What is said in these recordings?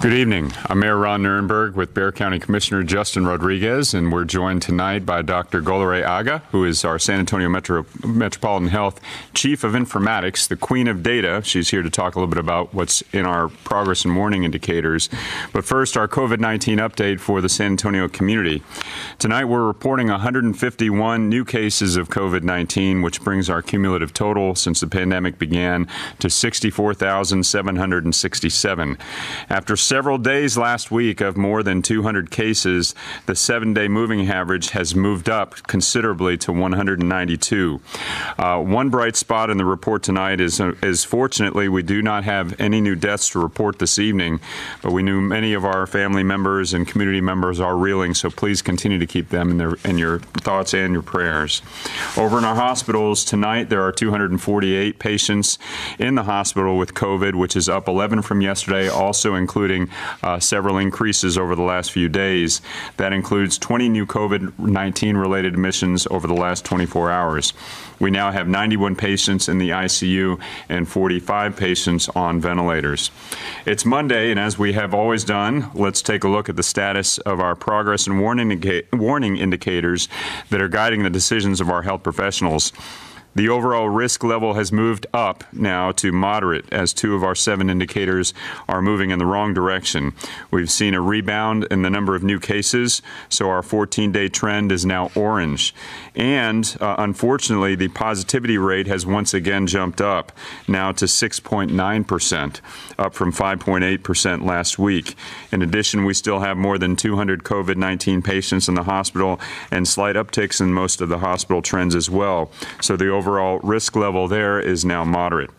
Good evening. I'm Mayor Ron Nirenberg with Bexar County Commissioner Justin Rodriguez, and we're joined tonight by Dr. Golareh Agha, who is our San Antonio Metro, Metropolitan Health Chief of Informatics, the Queen of Data. She's here to talk a little bit about what's in our progress and warning indicators. But first, our COVID 19 update for the San Antonio community. Tonight, we're reporting 151 new cases of COVID 19, which brings our cumulative total since the pandemic began to 64,767. After several days last week of more than 200 cases, the seven day moving average has moved up considerably to 192. Uh, one bright spot in the report tonight is, uh, is fortunately we do not have any new deaths to report this evening, but we knew many of our family members and community members are reeling, so please continue to keep them in, their, in your thoughts and your prayers. Over in our hospitals tonight, there are 248 patients in the hospital with COVID, which is up 11 from yesterday, also including uh, several increases over the last few days. That includes 20 new COVID 19 related admissions over the last 24 hours. We now have 91 patients in the ICU and 45 patients on ventilators. It's Monday, and as we have always done, let's take a look at the status of our progress and warning, indica- warning indicators that are guiding the decisions of our health professionals. The overall risk level has moved up now to moderate as two of our seven indicators are moving in the wrong direction. We've seen a rebound in the number of new cases, so our 14 day trend is now orange. And uh, unfortunately, the positivity rate has once again jumped up now to 6.9%, up from 5.8% last week. In addition, we still have more than 200 COVID 19 patients in the hospital and slight upticks in most of the hospital trends as well. So the overall risk level there is now moderate.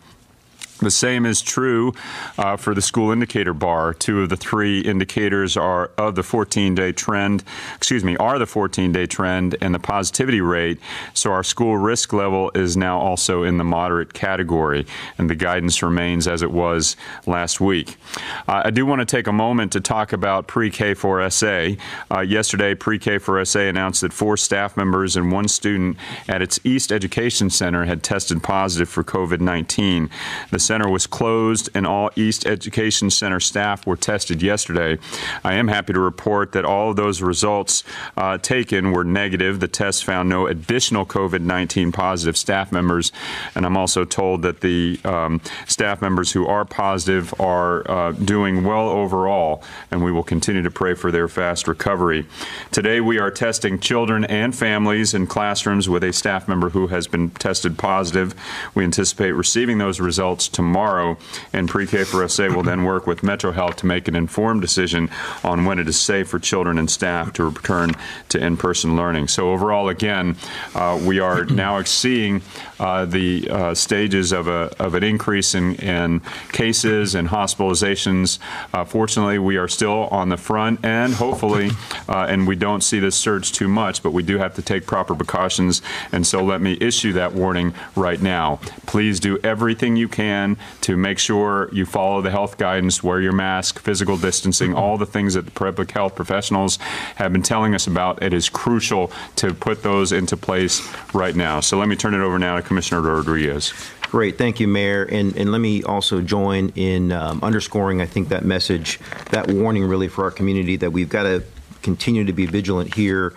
The same is true uh, for the school indicator bar. Two of the three indicators are of the 14-day trend, excuse me, are the 14-day trend and the positivity rate. So our school risk level is now also in the moderate category, and the guidance remains as it was last week. Uh, I do want to take a moment to talk about pre-K for SA. Uh, yesterday, pre-K for SA announced that four staff members and one student at its East Education Center had tested positive for COVID-19. The Center was closed and all East Education Center staff were tested yesterday. I am happy to report that all of those results uh, taken were negative. The test found no additional COVID 19 positive staff members. And I'm also told that the um, staff members who are positive are uh, doing well overall, and we will continue to pray for their fast recovery. Today, we are testing children and families in classrooms with a staff member who has been tested positive. We anticipate receiving those results tomorrow tomorrow, and Pre-K for SA will then work with Metro Health to make an informed decision on when it is safe for children and staff to return to in-person learning. So overall, again, uh, we are now seeing uh, the uh, stages of, a, of an increase in, in cases and hospitalizations. Uh, fortunately, we are still on the front end, hopefully, uh, and we don't see this surge too much, but we do have to take proper precautions, and so let me issue that warning right now. Please do everything you can to make sure you follow the health guidance, wear your mask, physical distancing, all the things that the public health professionals have been telling us about. It is crucial to put those into place right now. So let me turn it over now to Commissioner Rodriguez. Great, thank you, Mayor. And, and let me also join in um, underscoring, I think, that message, that warning really for our community that we've got to continue to be vigilant here.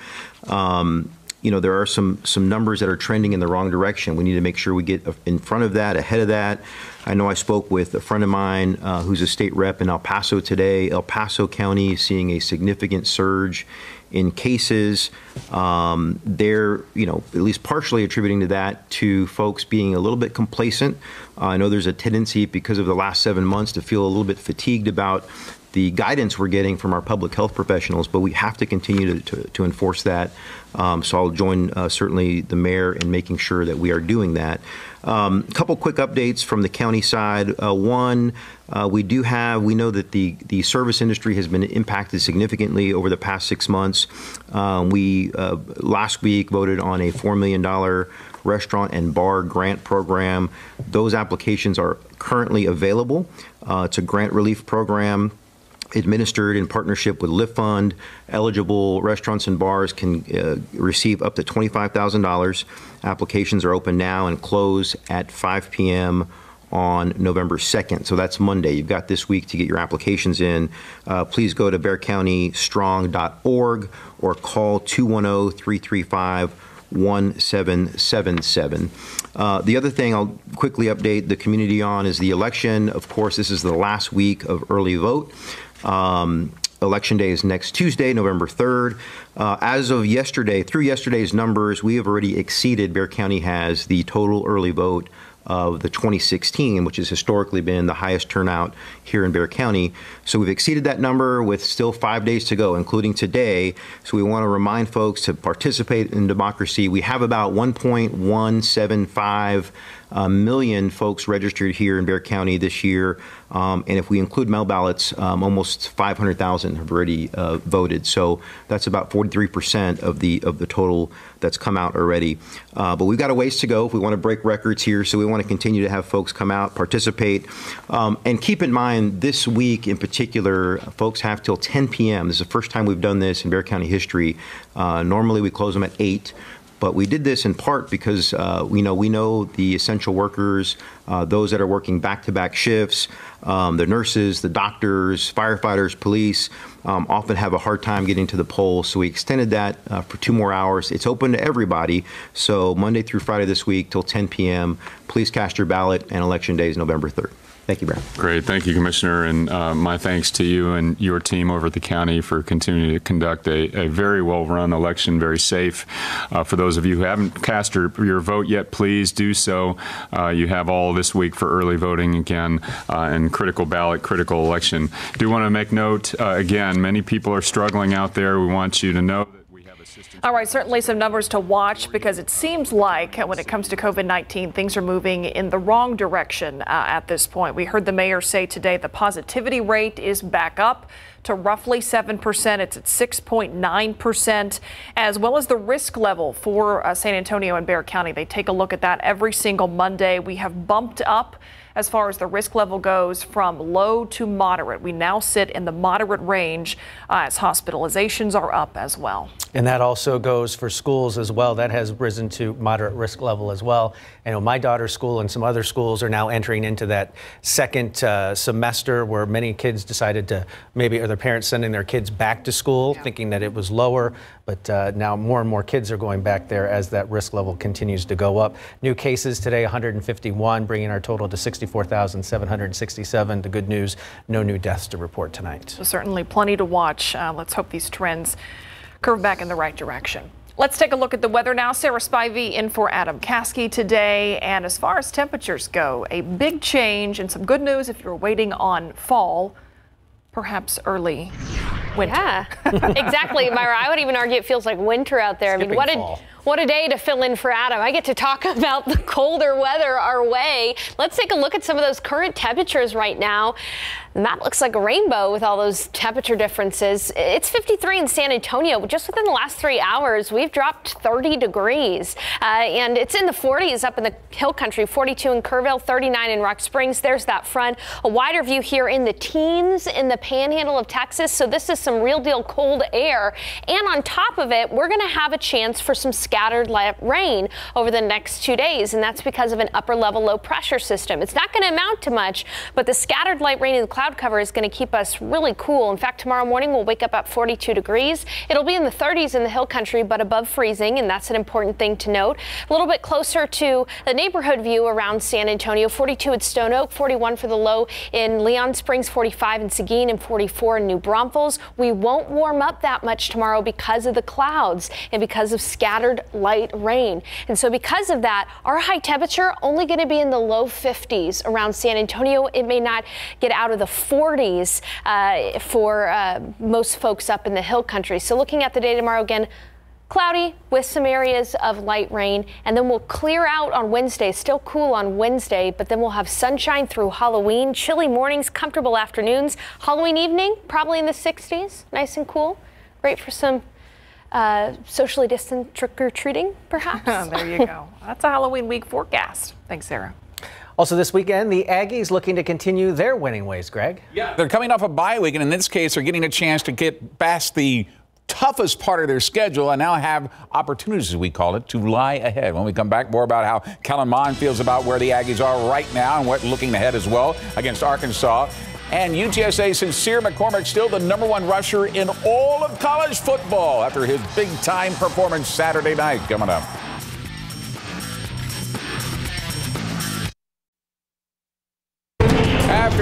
Um, you know, there are some some numbers that are trending in the wrong direction. We need to make sure we get in front of that, ahead of that. I know I spoke with a friend of mine uh, who's a state rep in El Paso today. El Paso County is seeing a significant surge in cases. Um, they're, you know, at least partially attributing to that to folks being a little bit complacent. Uh, I know there's a tendency because of the last seven months to feel a little bit fatigued about the guidance we're getting from our public health professionals, but we have to continue to, to, to enforce that. Um, so I'll join uh, certainly the mayor in making sure that we are doing that. A um, couple quick updates from the county side. Uh, one, uh, we do have, we know that the, the service industry has been impacted significantly over the past six months. Um, we uh, last week voted on a $4 million restaurant and bar grant program. Those applications are currently available. Uh, it's a grant relief program administered in partnership with LiftFund. Eligible restaurants and bars can uh, receive up to $25,000. Applications are open now and close at 5 p.m. on November 2nd. So that's Monday. You've got this week to get your applications in. Uh, please go to bexarcountystrong.org or call 210 335 1777. Uh, the other thing I'll quickly update the community on is the election. Of course, this is the last week of early vote. Um, Election day is next Tuesday, November 3rd. Uh, as of yesterday, through yesterday's numbers, we have already exceeded, Bexar County has the total early vote of the 2016, which has historically been the highest turnout here in Bexar County. So we've exceeded that number with still five days to go, including today. So we want to remind folks to participate in democracy. We have about 1.175 uh, million folks registered here in Bexar County this year. Um, and if we include mail ballots, um, almost 500,000 have already uh, voted. So that's about 43% of the of the total that's come out already. Uh, but we've got a ways to go if we want to break records here. So we want to continue to have folks come out, participate, um, and keep in mind this week in particular, folks have till 10 p.m. This is the first time we've done this in Bexar County history. Uh, normally we close them at 8. But we did this in part because uh, we know we know the essential workers, uh, those that are working back-to-back shifts, um, the nurses, the doctors, firefighters, police, um, often have a hard time getting to the polls. So we extended that uh, for two more hours. It's open to everybody. So Monday through Friday this week till 10 p.m. Please cast your ballot, and election day is November 3rd. Thank you, Brad. Great. Thank you, Commissioner. And uh, my thanks to you and your team over at the county for continuing to conduct a, a very well run election, very safe. Uh, for those of you who haven't cast your, your vote yet, please do so. Uh, you have all this week for early voting again uh, and critical ballot, critical election. Do want to make note uh, again, many people are struggling out there. We want you to know. All right, certainly some numbers to watch because it seems like when it comes to COVID 19, things are moving in the wrong direction uh, at this point. We heard the mayor say today the positivity rate is back up to roughly 7%. It's at 6.9%, as well as the risk level for uh, San Antonio and Bexar County. They take a look at that every single Monday. We have bumped up as far as the risk level goes from low to moderate. We now sit in the moderate range uh, as hospitalizations are up as well. And that also goes for schools as well. That has risen to moderate risk level as well. I know my daughter's school and some other schools are now entering into that second uh, semester where many kids decided to maybe or their parents sending their kids back to school yeah. thinking that it was lower. But uh, now more and more kids are going back there as that risk level continues to go up. New cases today 151, bringing our total to 64,767. The good news no new deaths to report tonight. So certainly plenty to watch. Uh, let's hope these trends curve back in the right direction. Let's take a look at the weather now. Sarah Spivey in for Adam Caskey today. And as far as temperatures go, a big change and some good news if you're waiting on fall, perhaps early winter. Yeah, exactly, Myra. I would even argue it feels like winter out there. Skipping I mean, what fall. a what a day to fill in for Adam. I get to talk about the colder weather our way. Let's take a look at some of those current temperatures right now. The map looks like a rainbow with all those temperature differences. It's 53 in San Antonio. Just within the last three hours, we've dropped 30 degrees. Uh, and it's in the 40s up in the hill country, 42 in Kerrville, 39 in Rock Springs. There's that front. A wider view here in the teens in the panhandle of Texas. So this is some real deal cold air. And on top of it, we're going to have a chance for some scattered light rain over the next two days. And that's because of an upper level low pressure system. It's not going to amount to much, but the scattered light rain in the cloud cloud cover is going to keep us really cool. In fact, tomorrow morning we'll wake up at 42 degrees. It'll be in the 30s in the hill country, but above freezing, and that's an important thing to note. A little bit closer to the neighborhood view around San Antonio, 42 at Stone Oak, 41 for the low in Leon Springs, 45 in Seguin, and 44 in New Braunfels. We won't warm up that much tomorrow because of the clouds and because of scattered light rain. And so because of that, our high temperature only going to be in the low 50s around San Antonio. It may not get out of the 40s uh, for uh, most folks up in the hill country. So looking at the day tomorrow again, cloudy with some areas of light rain and then we'll clear out on Wednesday. Still cool on Wednesday but then we'll have sunshine through Halloween. Chilly mornings comfortable afternoons. Halloween evening probably in the 60s nice and cool. Great for some uh, socially distant trick-or-treating perhaps. There you go. That's a Halloween week forecast. Thanks Sarah also this weekend, the Aggies looking to continue their winning ways, Greg. Yeah, they're coming off a bye week, and in this case, they're getting a chance to get past the toughest part of their schedule and now have opportunities, as we call it, to lie ahead. When we come back, more about how Kellen Mond feels about where the Aggies are right now and what looking ahead as well against Arkansas. And UTSA Sincere McCormick still the number one rusher in all of college football after his big time performance Saturday night. Coming up.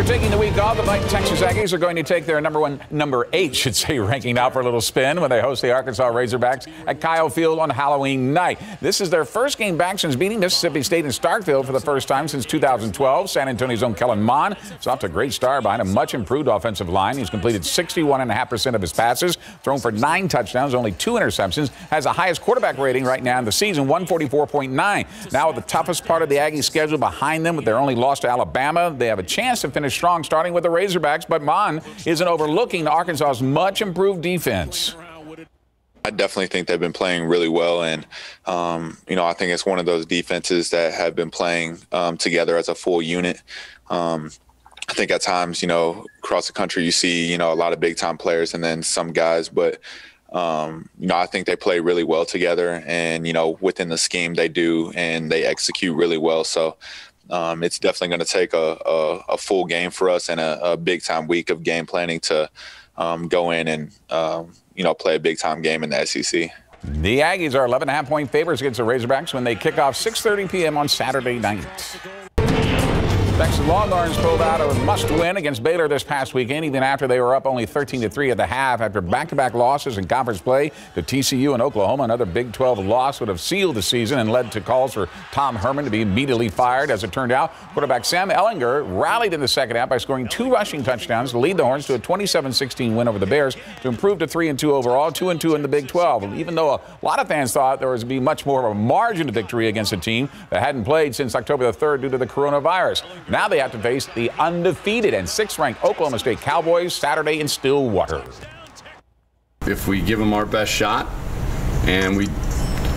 After taking the week off, the Texas Aggies are going to take their number one, number eight, should say, ranking out for a little spin when they host the Arkansas Razorbacks at Kyle Field on Halloween night. This is their first game back since beating Mississippi State in Starkville for the first time since 2012. San Antonio's own Kellen Mond is off to a great start behind a much improved offensive line. He's completed 61.5% of his passes, thrown for nine touchdowns, only two interceptions, has the highest quarterback rating right now in the season, 144.9. Now, with the toughest part of the Aggie schedule behind them, with their only loss to Alabama, they have a chance to finish strong, starting with the Razorbacks, but Mond isn't overlooking Arkansas's much improved defense. I definitely think they've been playing really well, and um, you know I think it's one of those defenses that have been playing um, together as a full unit. Um, I think at times, you know, across the country, you see you know a lot of big time players and then some guys, but um, you know I think they play really well together, and you know within the scheme they do, and they execute really well. So um, it's definitely going to take a, a, a, full game for us and a, a, big time week of game planning to um, go in and um, you know play a big time game in the SEC. The Aggies are 11 and a half point favorites against the Razorbacks when they kick off 6:30 p.m. on Saturday night. Texas Longhorns pulled out a must-win against Baylor this past weekend, even after they were up only 13 to 3 at the half. After back-to-back losses in conference play to TCU and Oklahoma, another Big 12 loss would have sealed the season and led to calls for Tom Herman to be immediately fired. As it turned out, quarterback Sam Ehlinger rallied in the second half by scoring two rushing touchdowns to lead the Horns to a 27-16 win over the Bears to improve to 3 and 2 overall, 2 and 2 in the Big 12. Even though a lot of fans thought there was to be much more of a margin of victory against a team that hadn't played since October the 3rd due to the coronavirus. Now they have to face the undefeated and sixth ranked Oklahoma State Cowboys Saturday in Stillwater. If we give them our best shot and we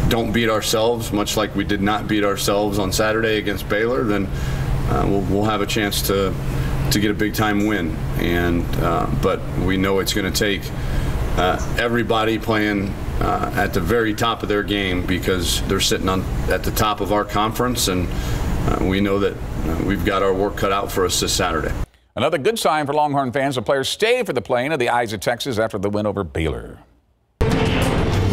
don't beat ourselves, much like we did not beat ourselves on Saturday against Baylor, then uh, we'll, we'll, have a chance to to get a big time win. And uh, but we know it's going to take uh, everybody playing uh, at the very top of their game because they're sitting on at the top of our conference, and uh, we know that uh, we've got our work cut out for us this Saturday. Another good sign for Longhorn fans. The players stay for the playing of the Eyes of Texas after the win over Baylor.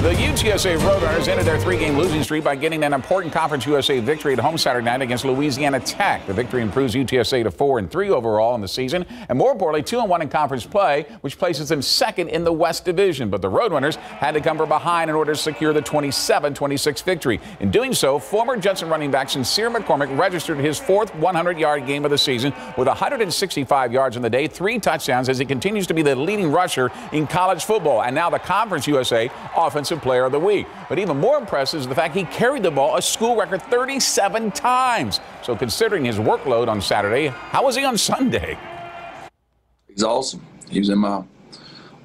The UTSA Roadrunners ended their three-game losing streak by getting an important Conference USA victory at home Saturday night against Louisiana Tech. The victory improves UTSA to four and three overall in the season, and more importantly, two and one in conference play, which places them second in the West Division. But the Roadrunners had to come from behind in order to secure the 27-26 victory. In doing so, former Judson running back Sincere McCormick registered his fourth 100-yard game of the season with 165 yards in the day, three touchdowns, as he continues to be the leading rusher in college football. And now the Conference USA offensive Player of the Week. But even more impressive is the fact he carried the ball a school record 37 times. So considering his workload on Saturday, how was he on Sunday? He's awesome. He was in my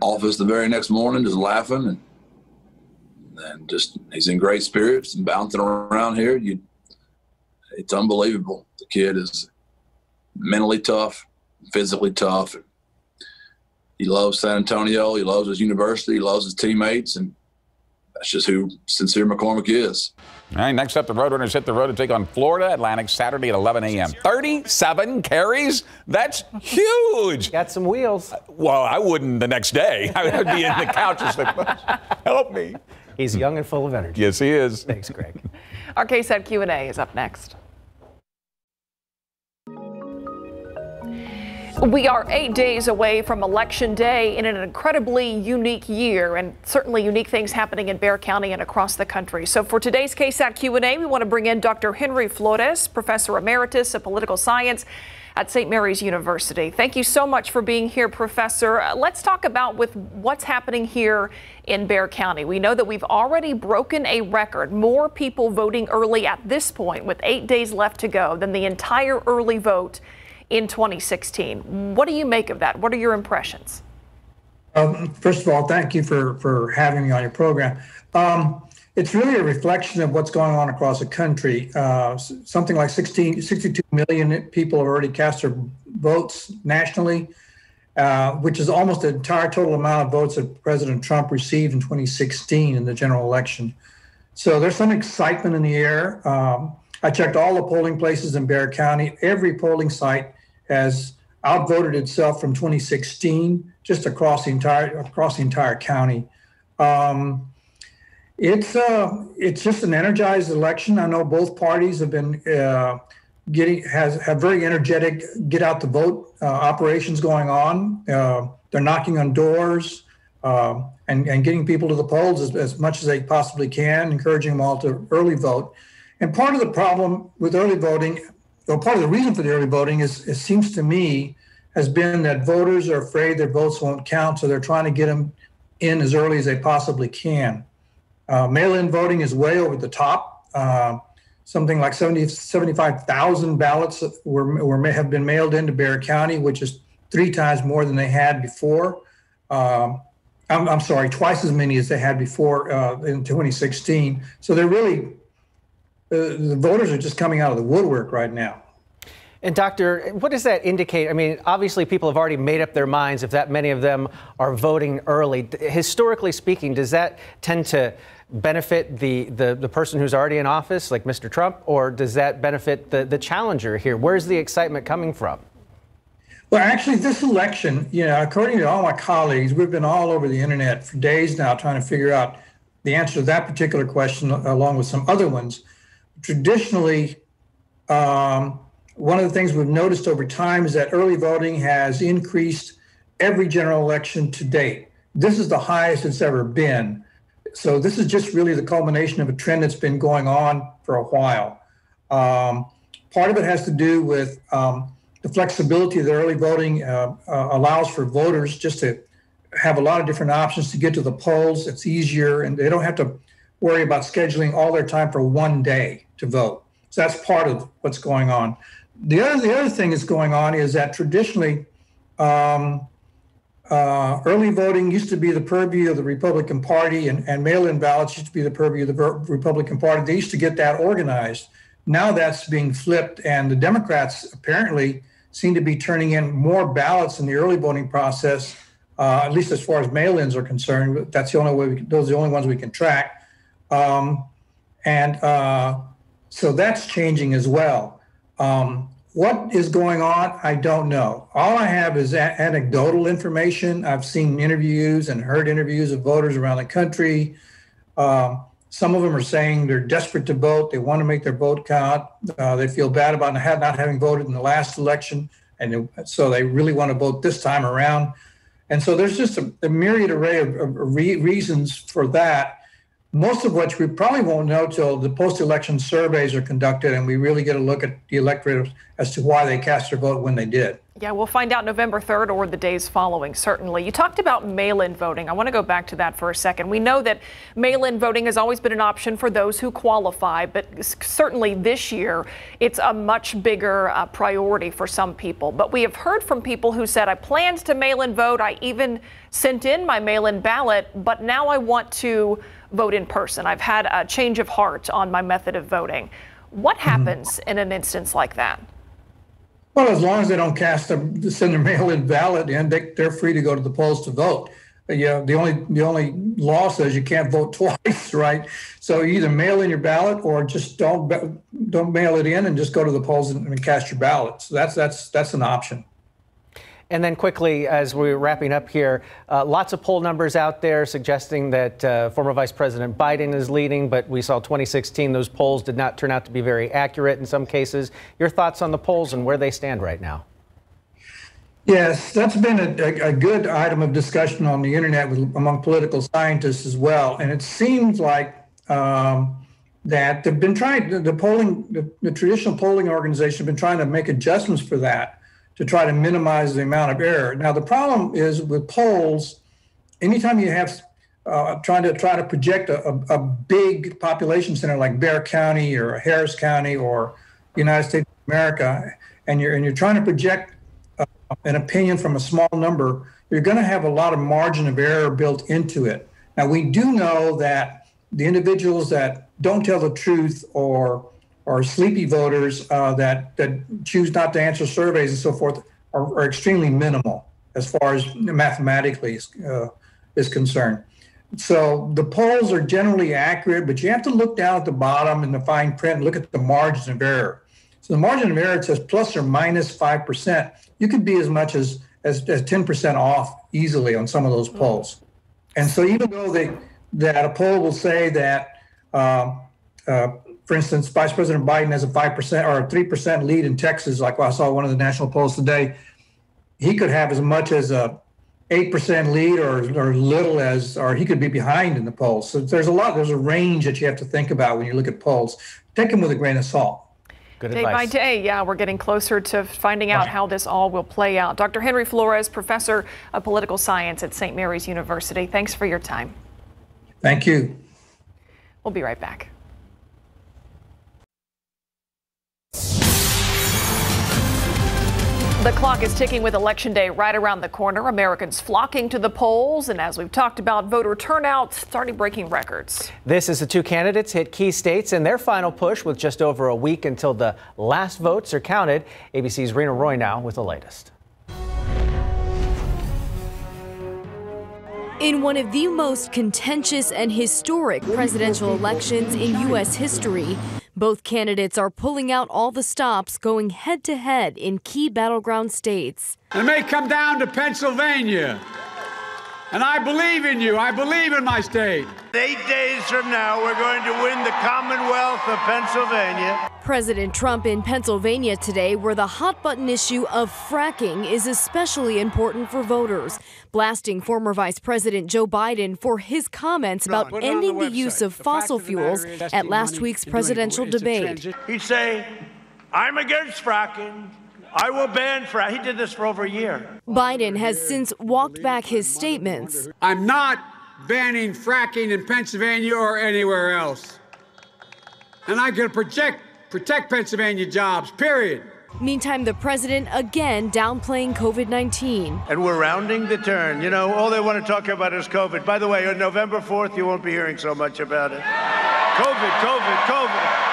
office the very next morning just laughing and and just he's in great spirits and bouncing around here. You, it's unbelievable. The kid is mentally tough, physically tough. He loves San Antonio. He loves his university. He loves his teammates, and that's just who Sincere McCormick is. All right, next up, the Roadrunners hit the road to take on Florida Atlantic Saturday at 11 a.m. 37 carries? That's huge. Got some wheels. Uh, well, I wouldn't the next day. I would be in the couches like, help me. He's young and full of energy. Yes, he is. Thanks, Greg. Our KSAT Q&A is up next. We are eight days away from Election Day in an incredibly unique year and certainly unique things happening in Bexar County and across the country. So for today's KSAT Q&A, we want to bring in Dr. Henry Flores, Professor Emeritus of Political Science at St. Mary's University. Thank you so much for being here, Professor. Uh, let's talk about with what's happening here in Bexar County. We know that we've already broken a record, more people voting early at this point with eight days left to go than the entire early vote in 2016. What do you make of that? What are your impressions? Um, first of all, thank you for, for having me on your program. Um, it's really a reflection of what's going on across the country. Uh, something like 16, 62 million people have already cast their votes nationally. uh, which is almost the entire total amount of votes that President Trump received in 2016 in the general election. So there's some excitement in the air. Um, I checked all the polling places in Bexar County. Every polling site has outvoted itself from 2016 just across the entire across the entire county. Um, it's uh, it's just an energized election. I know both parties have been uh, getting has have very energetic get out the vote uh, operations going on. Uh, they're knocking on doors uh, and and getting people to the polls as, as much as they possibly can, encouraging them all to early vote. And part of the problem with early voting, or part of the reason for the early voting, is it seems to me has been that voters are afraid their votes won't count, so they're trying to get them in as early as they possibly can. Uh, mail-in voting is way over the top. Uh, something like 70, 75,000 ballots were, were may have been mailed into Bexar County, which is three times more than they had before. Um, I'm, I'm, sorry, twice as many as they had before uh, in 2016. So they're really Uh, the voters are just coming out of the woodwork right now. And doctor, what does that indicate? I mean, obviously people have already made up their minds if that many of them are voting early. Historically speaking, does that tend to benefit the, the, the person who's already in office, like Mr. Trump, or does that benefit the, the challenger here? Where's the excitement coming from? Well, actually, this election, you know, according to all my colleagues, we've been all over the internet for days now trying to figure out the answer to that particular question, along with some other ones traditionally, um, one of the things we've noticed over time is that early voting has increased every general election to date. This is the highest it's ever been. So this is just really the culmination of a trend that's been going on for a while. Um, part of it has to do with um, the flexibility that early voting uh, uh, allows for voters just to have a lot of different options to get to the polls. It's easier, and they don't have to worry about scheduling all their time for one day to vote. So that's part of what's going on. The other, the other thing that's going on is that traditionally, um, uh, early voting used to be the purview of the Republican Party, and, and mail in ballots used to be the purview of the Republican Party. They used to get that organized. Now that's being flipped, and the Democrats apparently seem to be turning in more ballots in the early voting process, uh, at least as far as mail ins are concerned. That's the only way, we can, those are the only ones we can track. Um, and uh, so that's changing as well. Um, what is going on? I don't know. All I have is a- anecdotal information. I've seen interviews and heard interviews of voters around the country. Um, some of them are saying they're desperate to vote. They want to make their vote count. Uh, they feel bad about not having voted in the last election, and so they really want to vote this time around. And so there's just a, a myriad array of, of re- reasons for that most of which we probably won't know till the post-election surveys are conducted and we really get a look at the electorate as to why they cast their vote when they did. Yeah, we'll find out November 3rd or the days following, certainly. You talked about mail in voting. I want to go back to that for a second. We know that mail in voting has always been an option for those who qualify, but certainly this year it's a much bigger uh, priority for some people. But we have heard from people who said, I planned to mail in vote. I even sent in my mail in ballot, but now I want to vote in person. I've had a change of heart on my method of voting. What mm-hmm. happens mm-hmm. in an instance like that? Well, as long as they don't cast a send their mail-in ballot in, they, they're free to go to the polls to vote. But, yeah, the only the only law says you can't vote twice, right? So you either mail in your ballot or just don't don't mail it in and just go to the polls and, and cast your ballot. So that's that's that's an option. And then quickly, as we're wrapping up here, uh, lots of poll numbers out there suggesting that uh, former Vice President Biden is leading, but we saw 2016, those polls did not turn out to be very accurate in some cases. Your thoughts on the polls and where they stand right now? Yes, that's been a, a good item of discussion on the internet with, among political scientists as well. And it seems like um, that they've been trying, the, polling, the, the traditional polling organization have been trying to make adjustments for that to try to minimize the amount of error. Now, the problem is with polls, anytime you have uh, trying to try to project a, a, a, big population center like Bexar County or Harris County or United States of America, and you're and you're trying to project uh, an opinion from a small number, you're going to have a lot of margin of error built into it. Now, we do know that the individuals that don't tell the truth or or sleepy voters uh, that that choose not to answer surveys and so forth are, are extremely minimal. as far as mathematically is, uh, is concerned. So the polls are generally accurate, but you have to look down at the bottom in the fine print and look at the margin of error. So the margin of error says plus or minus 5%. You could be as much as, as, as 10% off easily on some of those polls. And so even though they, that a poll will say that, uh, uh, for instance, Vice President Biden has a 5% or a 3% lead in Texas, like I saw one of the national polls today, he could have as much as a 8% lead or, or little as, or he could be behind in the polls. So there's a lot, there's a range that you have to think about when you look at polls. Take them with a grain of salt. Good day advice. by day, yeah, we're getting closer to finding out how this all will play out. Dr. Henry Flores, professor of political science at St. Mary's University, thanks for your time. Thank you. We'll be right back. The clock is ticking with Election Day right around the corner. Americans flocking to the polls, and as we've talked about, voter turnout starting breaking records. This is the two candidates hit key states in their final push with just over a week until the last votes are counted. ABC's Reena Roy now with the latest. In one of the most contentious and historic presidential elections in U.S. history, both candidates are pulling out all the stops going head to head in key battleground states. It may come down to Pennsylvania. And I believe in you. I believe in my state. Eight days from now, we're going to win the Commonwealth of Pennsylvania. President Trump in Pennsylvania today, where the hot button issue of fracking is especially important for voters, blasting former Vice President Joe Biden for his comments about Put ending the the, use of The fossil fact of fuels at last week's presidential debate. transi- He'd say, I'm against fracking. I will ban fracking. He did this for over a year. Biden has since walked back his statements. I'm not banning fracking in Pennsylvania or anywhere else. And I'm going to project, protect Pennsylvania jobs, period. Meantime, the president again downplaying COVID 19. And we're rounding the turn. You know, all they want to talk about is COVID. By the way, on November 4th, you won't be hearing so much about it. COVID, COVID, COVID.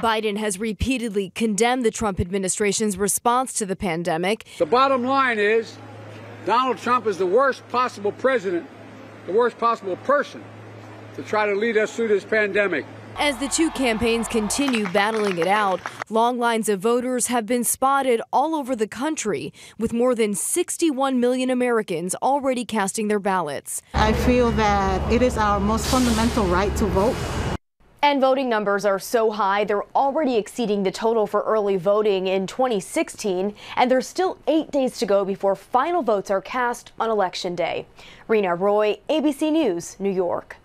Biden has repeatedly condemned the Trump administration's response to the pandemic. The bottom line is Donald Trump is the worst possible president, the worst possible person to try to lead us through this pandemic. As the two campaigns continue battling it out, long lines of voters have been spotted all over the country, with more than 61 million Americans already casting their ballots. I feel that it is our most fundamental right to vote. And voting numbers are so high, they're already exceeding the total for early voting in 2016. And there's still eight days to go before final votes are cast on Election Day. Reena Roy, ABC News, New York.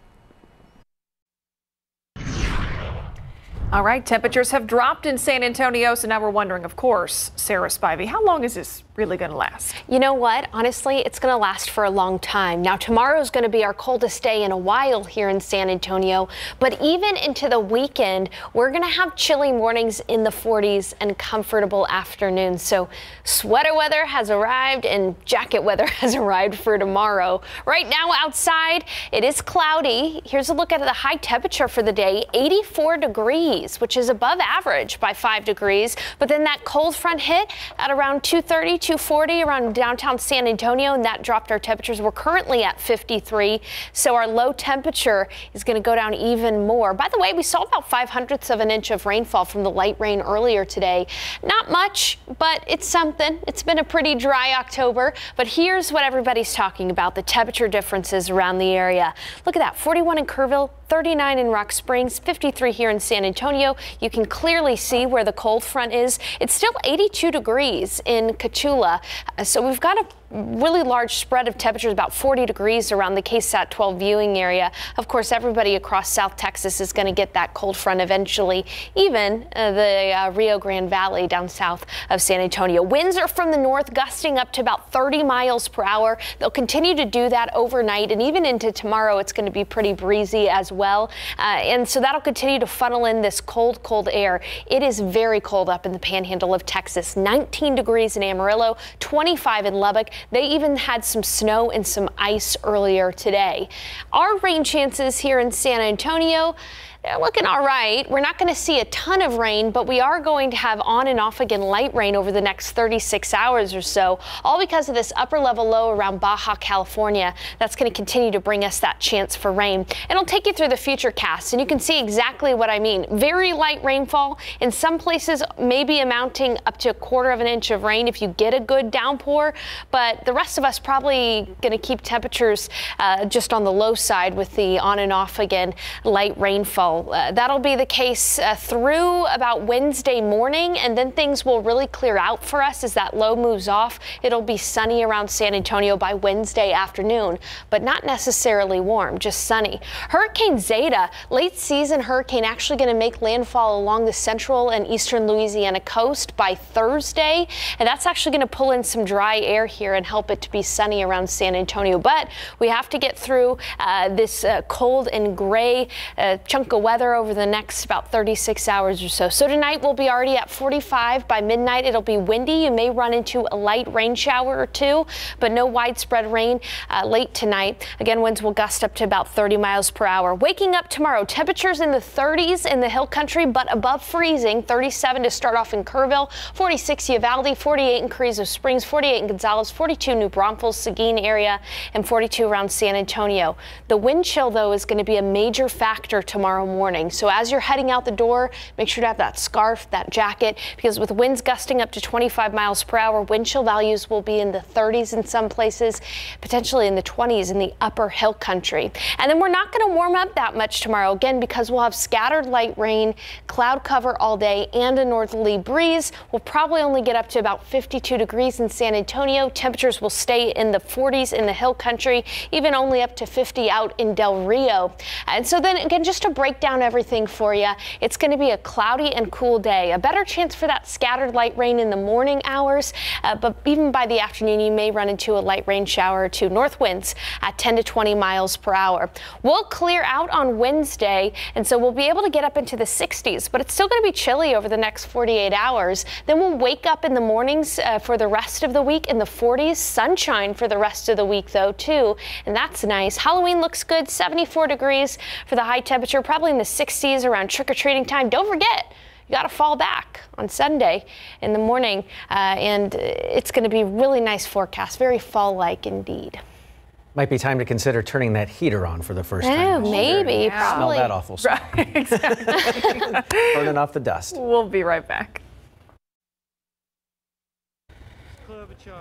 All right, temperatures have dropped in San Antonio, so now we're wondering, of course, Sarah Spivey, how long is this really going to last? You know what? Honestly, it's going to last for a long time. Now, tomorrow is going to be our coldest day in a while here in San Antonio, but even into the weekend, we're going to have chilly mornings in the 40s and comfortable afternoons. So, sweater weather has arrived and jacket weather has arrived for tomorrow. Right now, outside, it is cloudy. Here's a look at the high temperature for the day 84 degrees which is above average by 5 degrees. But then that cold front hit at around 230, 240 around downtown San Antonio, and that dropped our temperatures. We're currently at 53, so our low temperature is going to go down even more. By the way, we saw about 5 hundredths of an inch of rainfall from the light rain earlier today. Not much, but it's something. It's been a pretty dry October, but here's what everybody's talking about the temperature differences around the area. Look at that 41 in Kerrville, 39 in Rock Springs, 53 here in San Antonio. You can clearly see where the cold front is. It's still 82 degrees in Cotulla. Uh, So we've got a really large spread of temperatures, about 40 degrees around the KSAT 12 viewing area. Of course, everybody across South Texas is going to get that cold front eventually, even uh, the uh, Rio Grande Valley down south of San Antonio. Winds are from the north, gusting up to about 30 miles per hour. They'll continue to do that overnight, and even into tomorrow, it's going to be pretty breezy as well. Uh, and so that'll continue to funnel in this cold, cold air. It is very cold up in the panhandle of Texas 19 degrees in Amarillo, 25 in Lubbock. They even had some snow and some ice earlier today. Our rain chances here in San Antonio. They're looking all right. We're not going to see a ton of rain, but we are going to have on and off again light rain over the next 36 hours or so, all because of this upper level low around Baja California. That's going to continue to bring us that chance for rain. And I'll take you through the future cast, and you can see exactly what I mean. Very light rainfall in some places, maybe amounting up to a quarter of an inch of rain if you get a good downpour, but the rest of us probably going to keep temperatures uh, just on the low side with the on and off again light rainfall. Uh, that'll be the case uh, through about Wednesday morning, and then things will really clear out for us as that low moves off. It'll be sunny around San Antonio by Wednesday afternoon, but not necessarily warm, just sunny. Hurricane Zeta, late season hurricane, actually going to make landfall along the central and eastern Louisiana coast by Thursday, and that's actually going to pull in some dry air here and help it to be sunny around San Antonio. But we have to get through uh, this uh, cold and gray uh, chunk of weather over the next about 36 hours or so. So tonight we'll be already at 45. By midnight, it'll be windy. You may run into a light rain shower or two, but no widespread rain uh, late tonight. Again, winds will gust up to about 30 miles per hour. Waking up tomorrow, temperatures in the 30s in the hill country, but above freezing. 37 to start off in Kerrville, 46 Uvalde, 48 in Carrizo Springs, 48 in Gonzales, 42 New Braunfels, Seguin area, and 42 around San Antonio. The wind chill, though, is going to be a major factor tomorrow morning. So as you're heading out the door, make sure to have that scarf, that jacket, because with winds gusting up to 25 miles per hour, wind chill values will be in the 30s in some places, potentially in the 20s in the upper hill country. And then we're not going to warm up that much tomorrow, again, because we'll have scattered light rain, cloud cover all day, and a northerly breeze. We'll probably only get up to about 52 degrees in San Antonio. Temperatures will stay in the 40s in the hill country, even only up to 50 out in Del Rio. And so then again, just to break down everything for you, it's going to be a cloudy and cool day. A better chance for that scattered light rain in the morning hours, uh, but even by the afternoon, you may run into a light rain shower or two. North winds at 10 to 20 miles per hour. We'll clear out on Wednesday, and so we'll be able to get up into the 60s, but it's still going to be chilly over the next 48 hours. Then we'll wake up in the mornings uh, for the rest of the week in the 40s. Sunshine for the rest of the week, though, too, and that's nice. Halloween looks good, 74 degrees for the high temperature, probably in the 60s around trick or treating time. Don't forget, you got to fall back on Sunday in the morning, uh, and it's going to be really nice forecast, very fall like indeed. Might be time to consider turning that heater on for the first Oh, time. this year. maybe, Yeah. Smell that awful smell. Exactly. Burning off the dust. We'll be right back.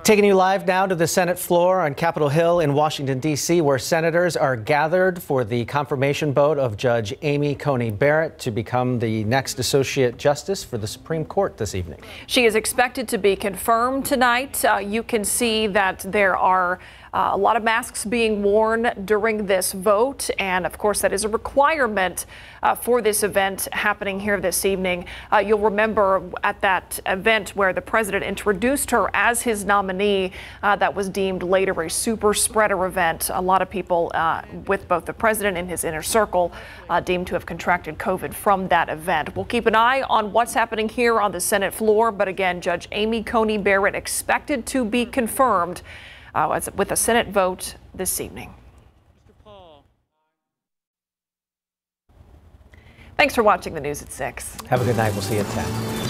Taking you live now to the Senate floor on Capitol Hill in Washington, D.C., where senators are gathered for the confirmation vote of Judge Amy Coney Barrett to become the next Associate Justice for the Supreme Court this evening. She is expected to be confirmed tonight. Uh, you can see that there are uh, a lot of masks being worn during this vote, and of course, that is a requirement uh, for this event happening here this evening. Uh, you'll remember at that event where the president introduced her as his nominee, uh, that was deemed later a super spreader event. A lot of people uh, with both the president and his inner circle uh, deemed to have contracted COVID from that event. We'll keep an eye on what's happening here on the Senate floor, but again, Judge Amy Coney Barrett expected to be confirmed uh, with a Senate vote this evening. Thanks for watching the news at 6. Have a good night. We'll see you at 10.